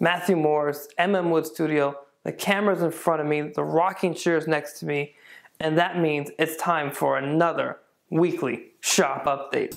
Matthew Morris, MM Wood Studio. The camera's in front of me, the rocking chair's next to me, and that means it's time for another weekly shop update.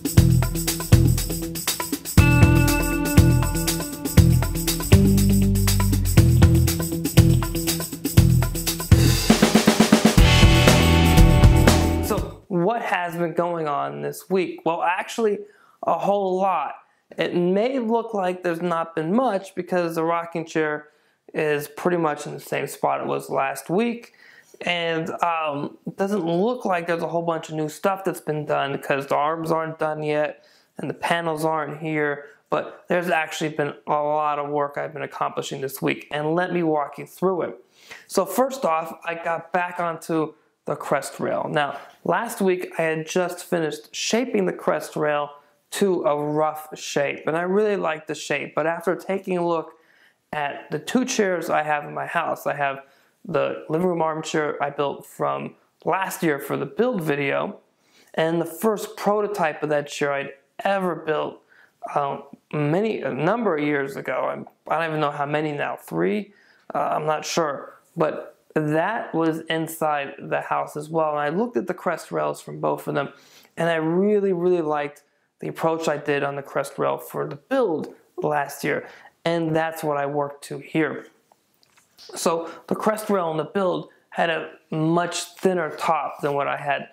So, what has been going on this week? Well, actually, a whole lot. It may look like there's not been much because the rocking chair is pretty much in the same spot it was last week. And um, it doesn't look like there's a whole bunch of new stuff that's been done because the arms aren't done yet and the panels aren't here. But there's actually been a lot of work I've been accomplishing this week. And let me walk you through it. So, first off, I got back onto the crest rail. Now, last week I had just finished shaping the crest rail to a rough shape. And I really like the shape. But after taking a look at the two chairs I have in my house, I have the living room armchair I built from last year for the build video, and the first prototype of that chair I'd ever built um, many a number of years ago. I'm, I do not even know how many now, three. Uh, I'm not sure, but that was inside the house as well. And I looked at the crest rails from both of them, and I really, really liked the approach I did on the crest rail for the build last year. And that's what I worked to here. So the crest rail on the build had a much thinner top than what I had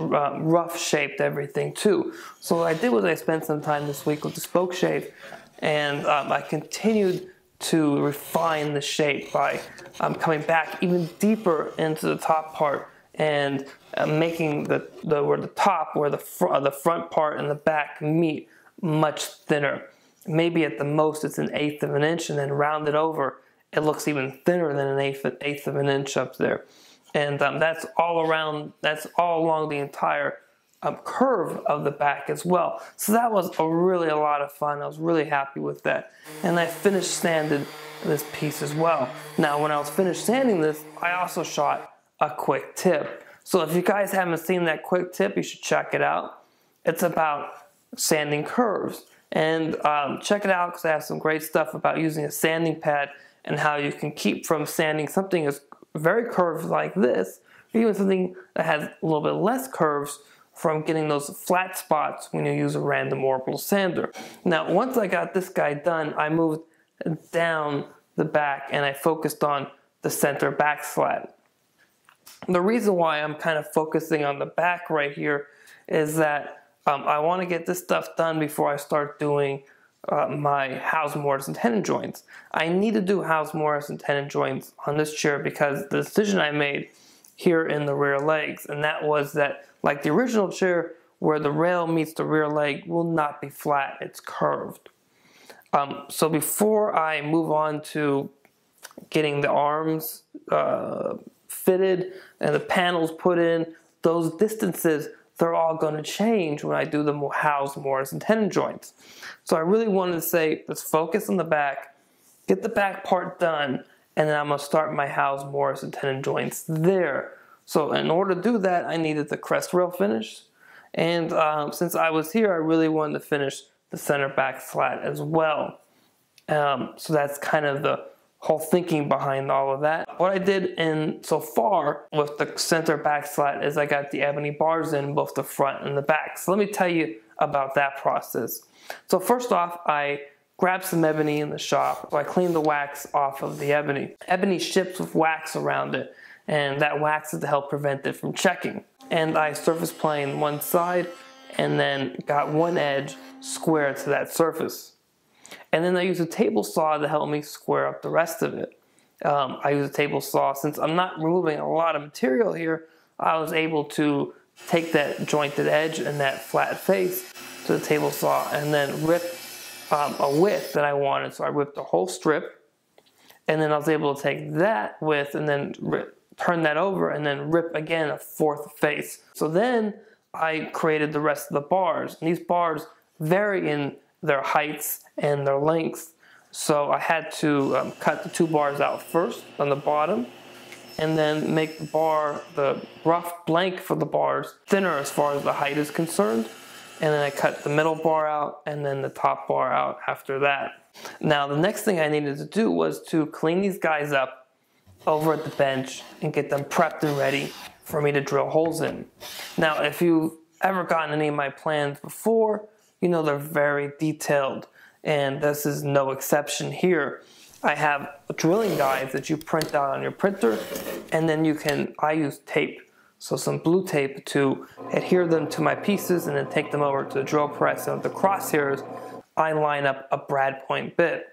uh, rough shaped everything too. So what I did was I spent some time this week with the spoke shave and um, I continued to refine the shape by um, coming back even deeper into the top part and uh, making the, the where the top where the fr- uh, the front part and the back meet much thinner. Maybe at the most it's an eighth of an inch, and then round it over, it looks even thinner than an eighth eighth of an inch up there. And um, that's all around. That's all along the entire um, curve of the back as well. So that was a really a lot of fun. I was really happy with that, and I finished sanded this piece as well. Now, when I was finished sanding this, I also shot a quick tip. So if you guys haven't seen that quick tip, you should check it out. It's about sanding curves. And um, check it out because I have some great stuff about using a sanding pad and how you can keep from sanding something as very curved like this, or even something that has a little bit less curves from getting those flat spots when you use a random orbital sander. Now, once I got this guy done, I moved down the back and I focused on the center back slat. The reason why I'm kind of focusing on the back right here is that um, I want to get this stuff done before I start doing uh, my house mortise and tenon joints. I need to do house mortise and tenon joints on this chair because the decision I made here in the rear legs, and that was that like the original chair where the rail meets the rear leg will not be flat, it's curved. Um, so before I move on to getting the arms uh, fitted and the panels put in, those distances, they're all going to change when I do the house, mortise, and tenon joints. So I really wanted to say, let's focus on the back, get the back part done, and then I'm going to start my house, mortise, and tenon joints there. So in order to do that, I needed the crest rail finished. And um, since I was here, I really wanted to finish the center back slat as well. Um, so that's kind of the whole thinking behind all of that. What I did in so far with the center back slat is I got the ebony bars in both the front and the back. So let me tell you about that process. So first off, I grabbed some ebony in the shop. So I cleaned the wax off of the ebony. Ebony ships with wax around it, and that wax is to help prevent it from checking. And I surface plane one side and then got one edge square to that surface. And then I use a table saw to help me square up the rest of it. Um, I use a table saw since I'm not removing a lot of material here. I was able to take that jointed edge and that flat face to the table saw and then rip um, a width that I wanted. So I ripped the whole strip and then I was able to take that width and then rip, turn that over and then rip again a fourth face. So then I created the rest of the bars. And these bars vary in their heights and their lengths. So I had to um, cut the two bars out first on the bottom and then make the bar, the rough blank for the bars, thinner as far as the height is concerned. And then I cut the middle bar out and then the top bar out after that. Now the next thing I needed to do was to clean these guys up over at the bench and get them prepped and ready for me to drill holes in. Now if you've ever gotten any of my plans before, you know they're very detailed and this is no exception here. I have drilling guides that you print out on your printer and then you can, I use tape, so some blue tape to adhere them to my pieces and then take them over to the drill press. And with the crosshairs I line up a brad point bit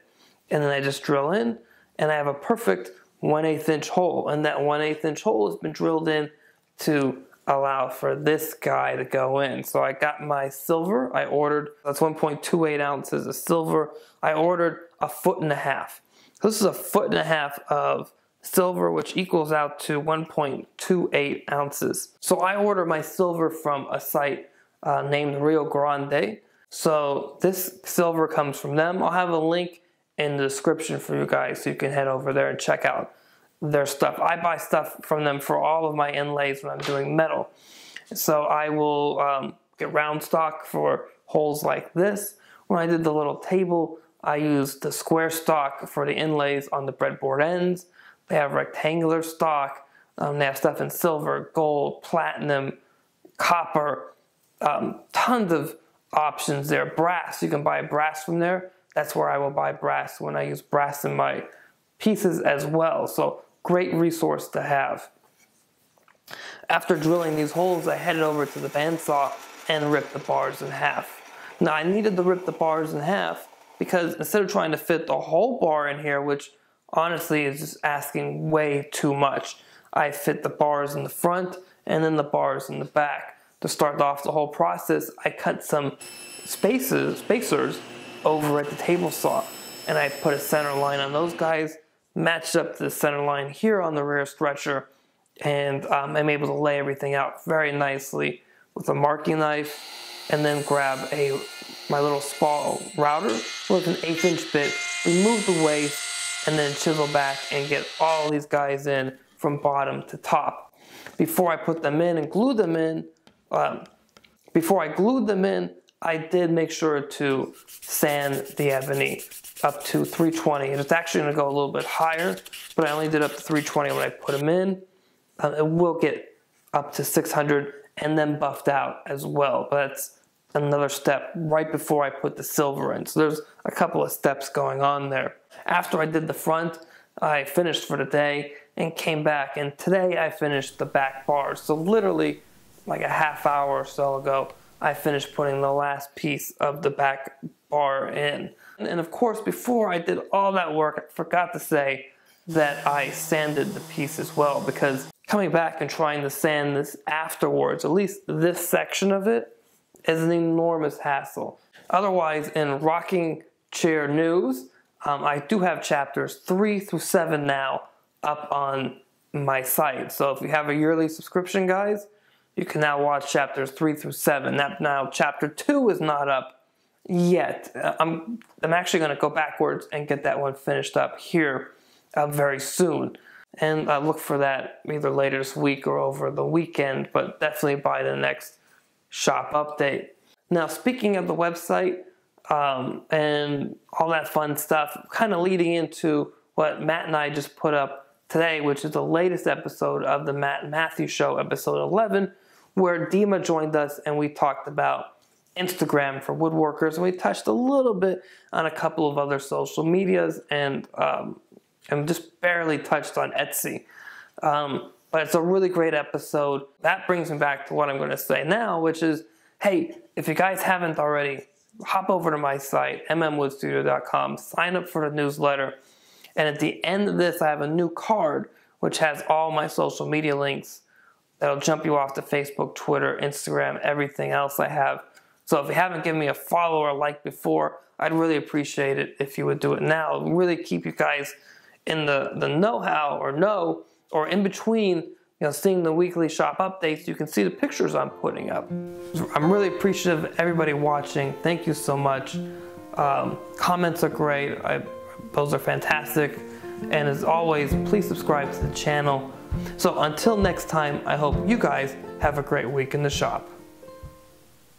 and then I just drill in and I have a perfect 1 8 inch hole. And that 1 8 inch hole has been drilled in to allow for this guy to go in. So I got my silver, I ordered, that's 1.28 ounces of silver. I ordered a foot and a half. This is a foot and a half of silver, which equals out to 1.28 ounces. So I order my silver from a site uh, named Rio Grande. So this silver comes from them. I'll have a link in the description for you guys so you can head over there and check out their stuff. I buy stuff from them for all of my inlays when I'm doing metal. So I will um, get round stock for holes like this. When I did the little table, I used the square stock for the inlays on the breadboard ends. They have rectangular stock. Um, they have stuff in silver, gold, platinum, copper, um, tons of options there. Brass, you can buy brass from there. That's where I will buy brass when I use brass in my pieces as well. So great resource to have. After drilling these holes, I headed over to the bandsaw and ripped the bars in half. Now I needed to rip the bars in half because instead of trying to fit the whole bar in here, which honestly is just asking way too much, I fit the bars in the front and then the bars in the back. To start off the whole process, I cut some spaces, spacers over at the table saw and I put a center line on those guys, matched up the center line here on the rear stretcher, and um, I'm able to lay everything out very nicely with a marking knife and then grab a my little small router with an eighth inch bit, remove the waste, and then chisel back and get all these guys in from bottom to top. Before I put them in and glue them in, um, before I glued them in, I did make sure to sand the ebony up to 320. And it's actually to go a little bit higher, but I only did up to 320 when I put them in. Uh, it will get up to 600 and then buffed out as well. But that's another step right before I put the silver in. So there's a couple of steps going on there. After I did the front, I finished for the day and came back. And today I finished the back bars. So literally like a half hour or so ago, I finished putting the last piece of the back bar in. And of course, before I did all that work, I forgot to say that I sanded the piece as well because coming back and trying to sand this afterwards, at least this section of it, is an enormous hassle. Otherwise, in rocking chair news, um, I do have chapters three through seven now up on my site. So if you have a yearly subscription, guys, you can now watch chapters three through seven. That now chapter two is not up yet. Uh, I'm I'm actually going to go backwards and get that one finished up here uh, very soon. And I look for that either later this week or over the weekend, but definitely by the next shop update. Now, speaking of the website um, and all that fun stuff, kind of leading into what Matt and I just put up today, which is the latest episode of the Matt Matthew Show, episode 11, where Dima joined us and we talked about Instagram for woodworkers, and we touched a little bit on a couple of other social medias and um, and just barely touched on Etsy. Um, but it's a really great episode. That brings me back to what I'm going to say now, which is hey, if you guys haven't already, hop over to my site, mmwoodstudio.com, sign up for the newsletter. And at the end of this, I have a new card which has all my social media links that'll jump you off to Facebook, Twitter, Instagram, everything else I have. So if you haven't given me a follow or like before, I'd really appreciate it if you would do it now. It'll really keep you guys in the, the know-how or know or in between you know, seeing the weekly shop updates, you can see the pictures I'm putting up. I'm really appreciative of everybody watching. Thank you so much. Um, comments are great. I, those are fantastic. And as always, please subscribe to the channel. So until next time, I hope you guys have a great week in the shop.